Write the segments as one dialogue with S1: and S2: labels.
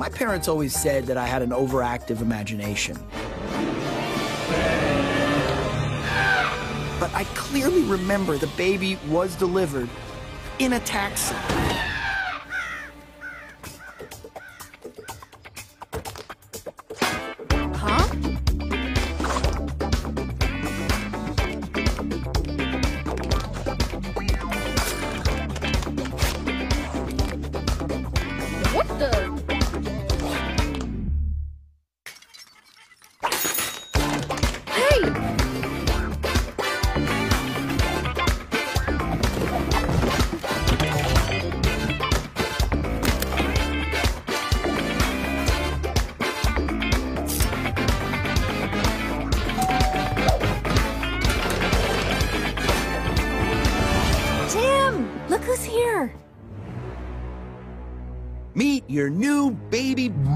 S1: My parents always said that I had an overactive imagination. But I clearly remember the baby was delivered in a taxi.
S2: Look who's here!
S1: Meet your new baby brother!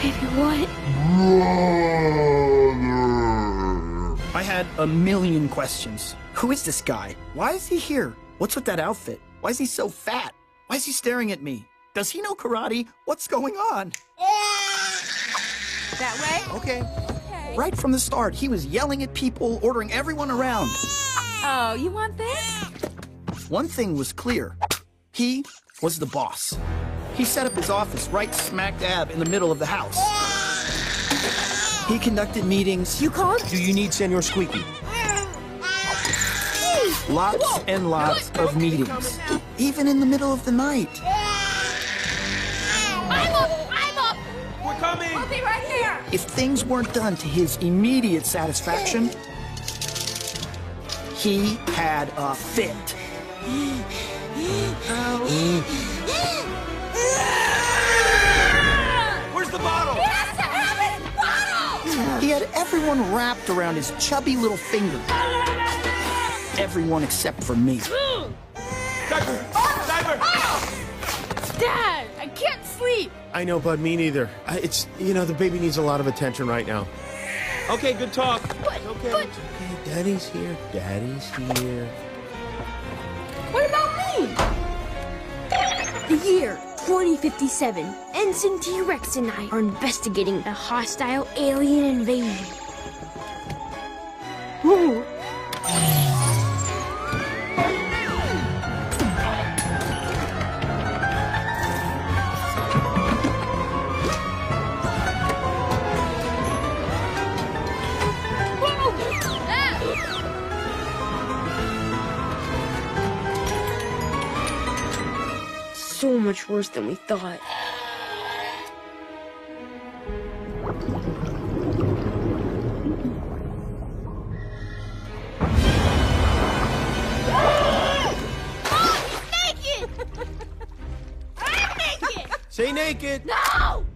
S2: Baby, what? Brother!
S1: I had a million questions. Who is this guy? Why is he here? What's with that outfit? Why is he so fat? Why is he staring at me? Does he know karate? What's going on?
S3: That way?
S1: Okay. Right from the start, he was yelling at people, ordering everyone around.
S3: Oh, you want this?
S1: One thing was clear. He was the boss. He set up his office right smack dab in the middle of the house. He conducted meetings.
S2: You called?
S4: Do you need Senor Squeaky?
S1: Lots and lots of meetings. Even in the middle of the night.
S2: I'm up! I'm up!
S4: We're coming!
S3: I'll be right there.
S1: If things weren't done to his immediate satisfaction, he had a fit.
S4: Where's the bottle?
S3: He Has to have his bottle.
S1: He had everyone wrapped around his chubby little finger. Everyone except for me.
S4: Diaper! Diaper!
S3: Dad, I can't sleep.
S4: I know, bud, me neither. I- It's, you know, the baby needs a lot of attention right now. Okay, good talk.
S3: But,
S4: It's okay,
S3: but,
S4: okay. Daddy's here. Daddy's here.
S3: what about me?
S2: The year 2057. Ensign T-Rex and I are investigating a hostile alien invasion. So much worse than we thought.
S3: Naked. I'm naked.
S4: Say naked.
S3: No.